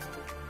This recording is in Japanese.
え?